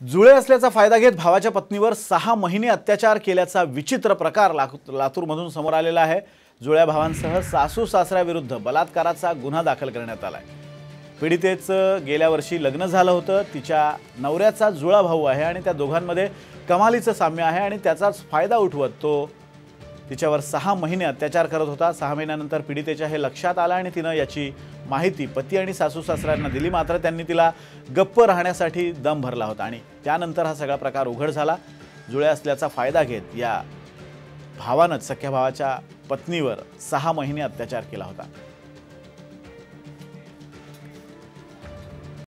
जुळे असल्याचा फायदा घेत भावाच्या पत्नीवर सहा महिने अत्याचार केल्याचा विचित्र प्रकार लातू लातूरमधून समोर आलेला आहे. जुळ्या भावांसह सासू सासऱ्याविरुद्ध बलात्काराचा गुन्हा दाखल करण्यात आला आहे पीडितेचं गेल्या वर्षी लग्न झालं होतं. तिच्या नवऱ्याचा जुळा भाऊ आहे आणि त्या दोघांमध्ये कमालीचं साम्य आहे आणि त्याचाच फायदा उठवत तो तिच्यावर सहा महिने अत्याचार करत होता. सहा महिन्यानंतर पीडितेच्या हे लक्षात आलं आणि तिनं याची माहिती पती आणि सासू सासऱ्यांना दिली. मात्र त्यांनी तिला गप्प राहण्यासाठी दम भरला होता आणि त्यानंतर हा सगळा प्रकार उघड झाला. जुळ्या असल्याचा फायदा घेत या भावानंच सख्या भावाच्या पत्नीवर सहा महिने अत्याचार केला होता.